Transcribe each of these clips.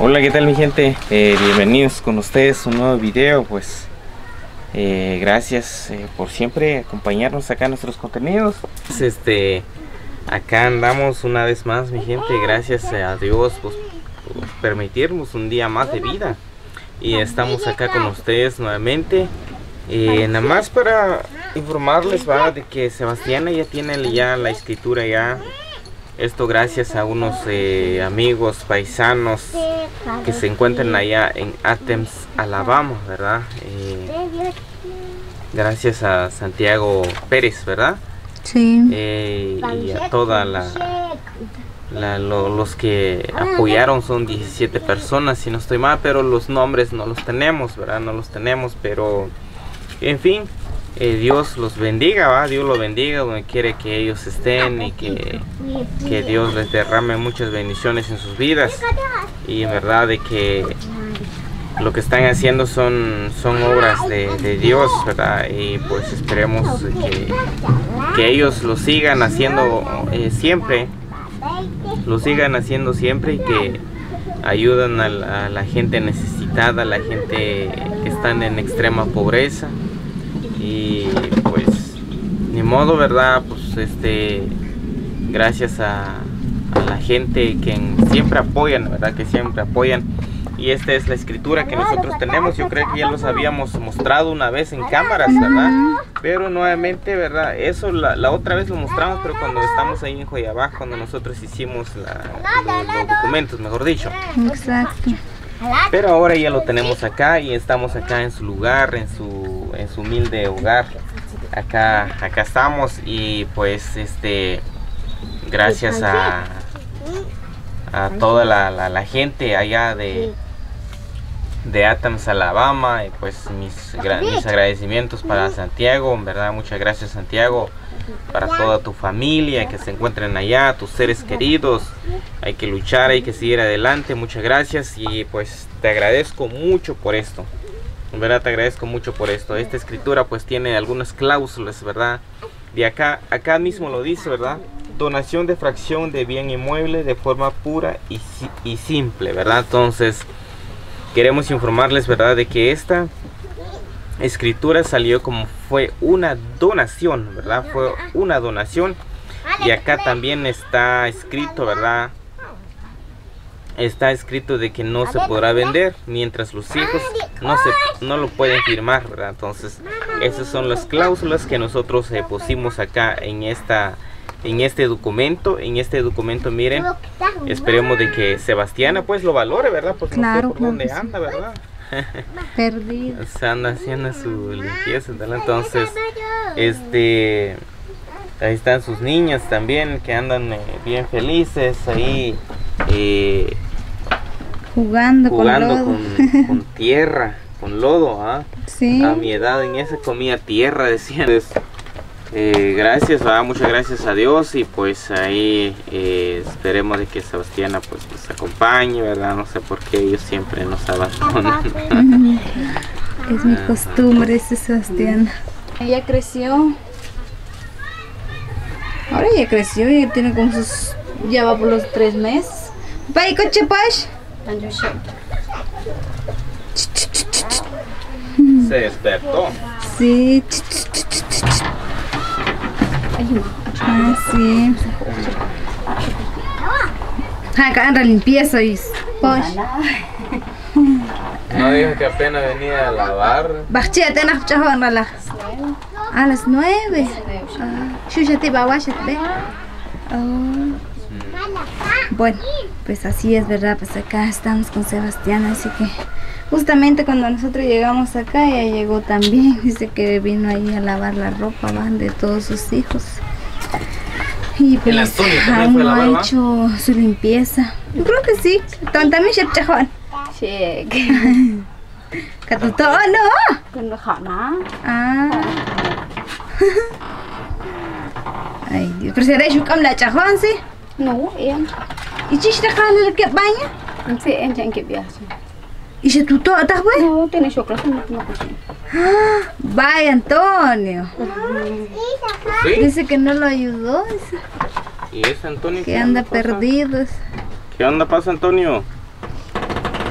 Hola, ¿qué tal mi gente? Eh, bienvenidos con ustedes a un nuevo video, pues eh, gracias eh, por siempre acompañarnos acá en nuestros contenidos. Pues, este, acá andamos una vez más mi gente, gracias a Dios pues, por permitirnos un día más de vida. Y estamos acá con ustedes nuevamente. nada más para informarles de que Sebastián ya tiene ya la escritura ya esto gracias a unos eh, amigos paisanos que se encuentran allá en Athens, Alabama, ¿verdad? Eh, gracias a Santiago Pérez, ¿verdad? Sí. Eh, y a toda la, los que apoyaron son 17 personas, si no estoy mal, pero los nombres no los tenemos, ¿verdad? No los tenemos, pero en fin, eh, Dios los bendiga, ¿va? Dios los bendiga donde quiere que ellos estén y que, que, Dios les derrame muchas bendiciones en sus vidas. Y en verdad de que lo que están haciendo son, son obras de, Dios, ¿verdad? Y pues esperemos que, que ellos lo sigan haciendo eh, siempre, lo sigan haciendo siempre y que ayudan a la, a la gente necesitada, a la gente que están en extrema pobreza y pues ni modo verdad pues este gracias a, la gente que siempre apoyan verdad que siempre apoyan. Y esta es la escritura que nosotros tenemos. Yo creo que ya los habíamos mostrado una vez en cámaras verdad pero nuevamente verdad eso la, otra vez lo mostramos pero cuando estamos ahí en Joyabá cuando nosotros hicimos los documentos mejor dicho. Exacto. Pero ahora ya lo tenemos acá y estamos acá en su lugar, en su, en su humilde hogar. Acá, acá estamos y pues este gracias a, a toda la, la, gente allá de, de Alabama y pues mis, mis agradecimientos para Santiago, en verdad muchas gracias Santiago para toda tu familia que se encuentren allá, tus seres queridos. Hay que luchar, hay que seguir adelante. Muchas gracias y pues te agradezco mucho por esto. Verdad te agradezco mucho por esto. Esta escritura pues tiene algunas cláusulas, ¿verdad? De acá, acá mismo lo dice, ¿verdad? Donación de fracción de bien inmueble de forma pura y, y simple, ¿verdad? Entonces, queremos informarles, ¿verdad? De que esta escritura salió como fue una donación, ¿verdad? Fue una donación. Y acá también está escrito, ¿verdad? Está escrito de que no se podrá vender mientras los hijos no se no lo pueden firmar, ¿verdad? Entonces, esas son las cláusulas que nosotros eh, pusimos acá en esta en este documento, en este documento, miren, esperemos de que Sebastiana pues lo valore, ¿verdad? Porque claro, no sé por dónde anda, ¿verdad? Perdido. Se anda haciendo su limpieza, entonces, este, ahí están sus niñas también que andan eh, bien felices ahí eh, jugando, jugando con, tierra, con lodo, ¿ah? Sí. A mi edad en esa comía tierra, decían. Eh, gracias, muchas gracias a Dios y pues ahí eh, esperemos de que Sebastiana pues nos acompañe, ¿verdad? No sé por qué ellos siempre nos abandonan. es mi costumbre ese Sebastiana. Ella creció. Ahora ya creció, ya tiene como sus... ya va por los tres meses. ¿Pai coche pues? Se despertó. Sí. Ah, sí. Acá anda limpieza y pues. No dijo que apenas venía a lavar. Bachía, tenés A las nueve. Yo ya te iba a Bueno, pues así es verdad, pues acá estamos con Sebastián, así que justamente cuando nosotros llegamos acá, ella llegó también, dice que vino ahí a lavar la ropa ¿van? de todos sus hijos. Y pues aún no ha hecho su limpieza. Yo creo que sí. También se chajón. Sí. ¿Que tú todo no? Con. Ah. Ay, Dios. Pero si eres un la chajón, sí? No, em. ¿Y si te jala el que baña? Sí, em chẳng kịp việc. ¿Y si tú todo estás bueno? No, tiene chocolate, no tengo cocina. Ah, vaya, Antonio. Dice que no lo ayudó. ¿Y es Antonio? Que anda perdido. ¿Qué onda pasa, Antonio?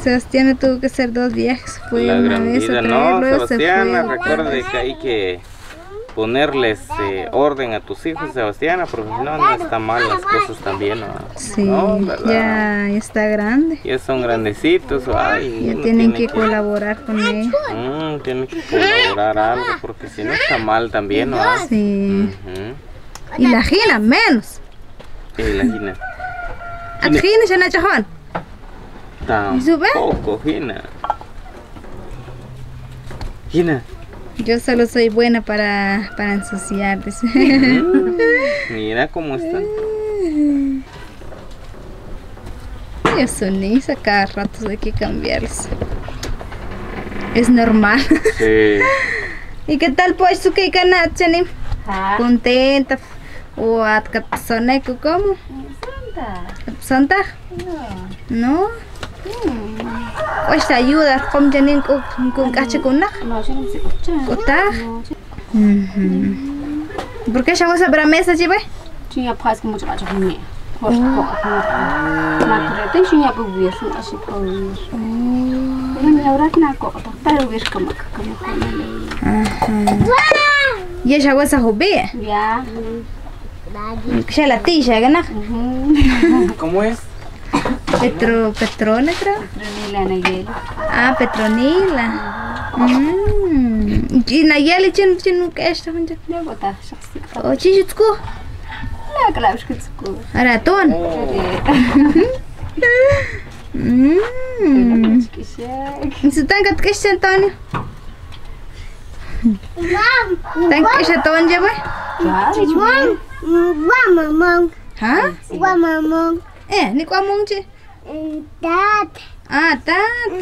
Sebastián tuvo que hacer dos viajes. Fue la una gran vez vida, a no, luego se fue. recuerde que hay que ponerles eh, orden a tus hijos, Sebastiana, porque si no, no está mal las cosas también, ¿no? Sí, ya, está grande. Ya son grandecitos, ay, Ya tienen tiene que colaborar con ella. Mm, tiene que colaborar algo, porque si no está mal también, ¿no? Sí. Y la Gina, menos. Sí, la Gina. A Gina ya no ha chajón. ¿Y sube? Tampoco, Gina. Gina. Yo solo soy buena para, para ensuciar. Mm, mira cómo están. Yo soniza cada rato hay que cambiarlos. Es normal. Sí. ¿Y qué tal pues su que chani? Ha. Contenta. O at kapsoneco como? Santa? No. No, yo no sé escuchar. Kota? No, yo- ¿Por qué ya esa para mesa lleva? Tinha quase que muito mais ruim. Gosto de pouco. Mas tem tinha para ver, não acho que eu ver. Não me lembro que na copa. Tá eu vejo como como como. Y esa hobby. Ya. Ya la tilla, gana. ¿Cómo es? Petro, Petrona creo. Renila na gel. Ah, Petronila. Mm. Y Nayeli chin chin que esta hunja. Ne bota shakhsi. O chichutku. La kala ushkit sku. Araton. Mm. Kishak. Su tan kat kish Antonio. Tan kish Antonio lleva. Ya, dicho. Mamamong, Ha? mamamong, Eh, ni kwa mong chi. Dad, Ah, tat.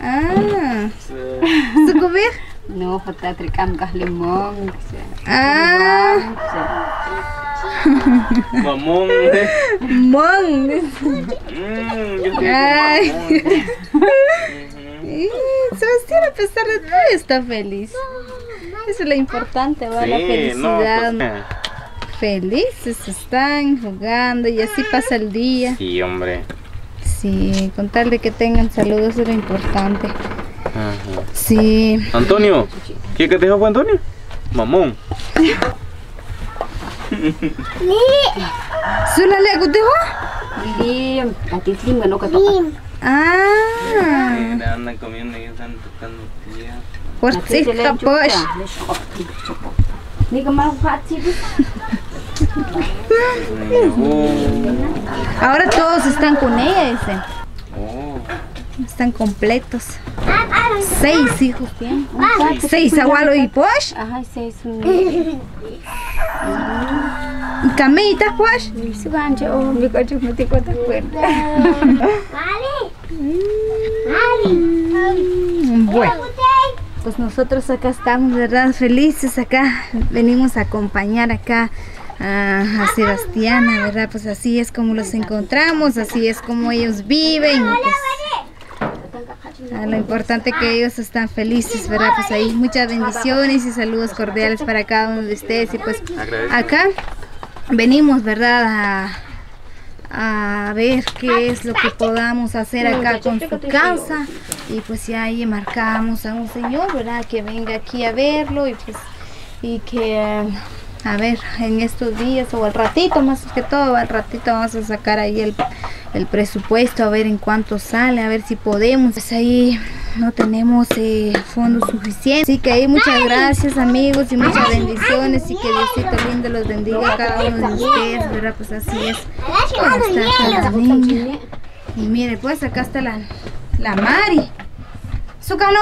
Ah. Su kubir. No, bota trikam kah limong. Ah, Mamón. Mm, Ay. mamón. Y Sebastián, a pesar de todo, está feliz. Eso es lo importante, ¿va? la Sí, felicidad. no, pues, Felices están jugando y así pasa el día. Sí, hombre. Sí, con tal de que tengan salud, eso es lo importante. Ajá. Sí. Antonio, ¿qué que te dijo fue Antonio? Mamón. ¿Sula le gutejo? Lim, ati lim kan oka to. Ah, Andan comiendo y están tocando tía. por si pues. Ni kamar fati di. Ahora todos están con ella, dice. Oh. Están completos. Seis hijos tienen. Seis abuelo y pues. Aha, sei sun. Y camitas pues. Banje oh, mi ko ta kwenta. Bueno. Pues nosotros acá estamos, ¿verdad? Felices acá. Venimos a acompañar acá a, a Sebastiana, ¿verdad? Pues así es como los encontramos, así es como ellos viven. pues, ah, lo importante que ellos están felices, ¿verdad? Pues ahí muchas bendiciones y saludos cordiales para cada uno de ustedes. Y pues acá venimos, ¿verdad? A, a ver qué es lo que podamos hacer acá con su casa y pues ya ahí marcamos a un señor, ¿verdad? Que venga aquí a verlo y pues y que a ver en estos días o al ratito más que todo al ratito vamos a sacar ahí el, el presupuesto a ver en cuánto sale a ver si podemos. Pues ahí no tenemos eh, fondos suficientes. Así que ahí muchas gracias amigos y muchas bendiciones y que Diosito lindo los bendiga a cada uno de ustedes verdad pues así es. Está niña. y mire pues acá está la la Mari. Su Mari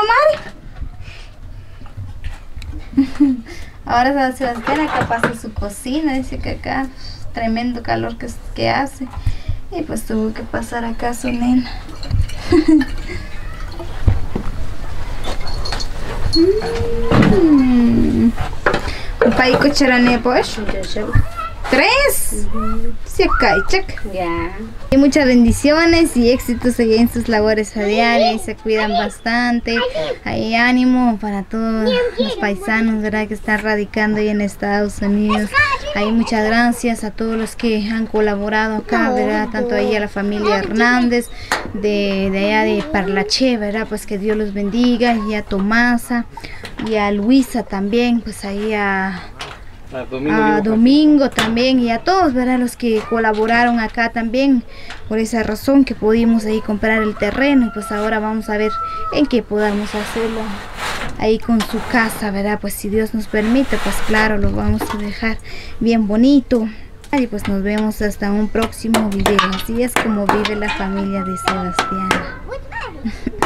Ahora se Sebastián acá pasa su cocina, dice que acá tremendo calor que, que hace. Y pues tuvo que pasar acá su nena. Mm. Un país cucharane pues. Tres. Ya. Y muchas bendiciones y éxitos en sus labores a diario y se cuidan bastante. Hay ánimo para todos los paisanos, ¿verdad? Que están radicando ahí en Estados Unidos. Hay muchas gracias a todos los que han colaborado acá, ¿verdad? Tanto ahí a la familia Hernández, de, de allá de Parlache, ¿verdad? Pues que Dios los bendiga. Y a Tomasa y a Luisa también, pues ahí a a Domingo también y a todos, ¿verdad? Los que colaboraron acá también, por esa razón que pudimos ahí comprar el terreno y pues ahora vamos a ver en qué podamos hacerlo ahí con su casa, ¿verdad? Pues si Dios nos permite, pues claro, lo vamos a dejar bien bonito. Y pues nos vemos hasta un próximo video. Así es como vive la familia de Sebastián.